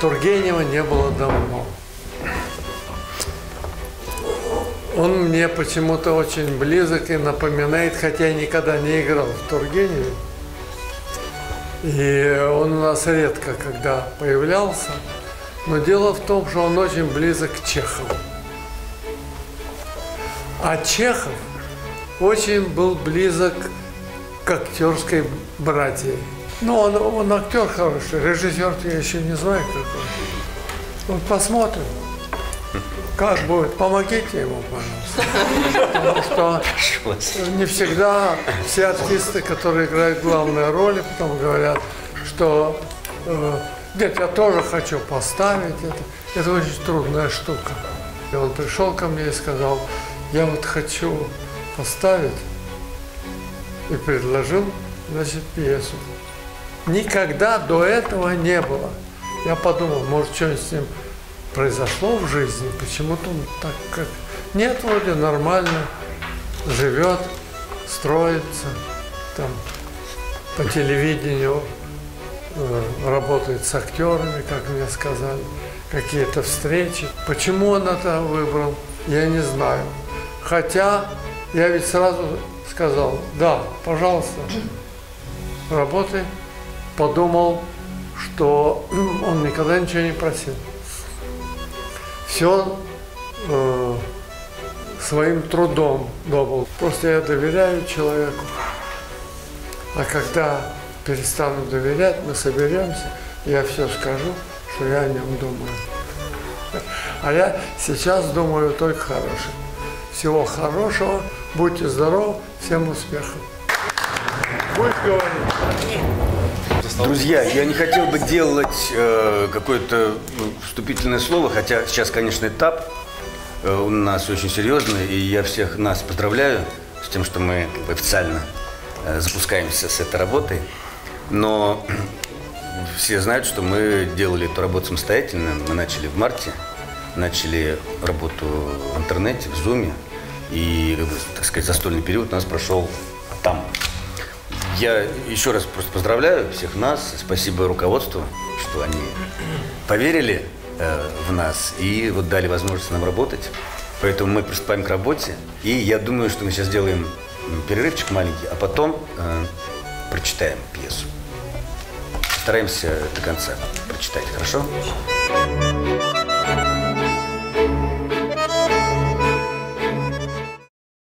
Тургенева не было давно. Он мне почему-то очень близок и напоминает, хотя я никогда не играл в Тургеневе. И он у нас редко когда появлялся. Но дело в том, что он очень близок к Чехову. А Чехов очень был близок к актерской братье. Ну, он, он актер хороший, режиссер я еще не знаю какой. Вот посмотрим. Как будет? Помогите ему, пожалуйста. Потому что не всегда все артисты, которые играют главные роли, потом говорят, что э, нет, я тоже хочу поставить это. Это очень трудная штука. И он пришел ко мне и сказал, я вот хочу поставить и предложил, значит, пьесу. Никогда до этого не было. Я подумал, может, что-нибудь с ним произошло в жизни, почему-то он так как... Нет, вроде нормально, живет, строится, там по телевидению э, работает с актерами, как мне сказали, какие-то встречи. Почему он это выбрал, я не знаю. Хотя я ведь сразу сказал, да, пожалуйста, работай. Подумал, что он никогда ничего не просил все э, своим трудом добыл. Просто я доверяю человеку. А когда перестану доверять, мы соберемся, я все скажу, что я о нем думаю. А я сейчас думаю только хорошее. Всего хорошего, будьте здоровы, всем успехов. Будь говорить. Друзья, я не хотел бы делать э, какое-то ну, вступительное слово, хотя сейчас, конечно, этап э, у нас очень серьезный, и я всех нас поздравляю с тем, что мы как бы, официально э, запускаемся с этой работой. Но все знают, что мы делали эту работу самостоятельно. Мы начали в марте, начали работу в интернете, в Зуме, и, так сказать, застольный период у нас прошел там, я еще раз просто поздравляю всех нас. Спасибо руководству, что они поверили э, в нас и вот дали возможность нам работать. Поэтому мы приступаем к работе. И я думаю, что мы сейчас сделаем перерывчик маленький, а потом э, прочитаем пьесу. Стараемся до конца прочитать, хорошо?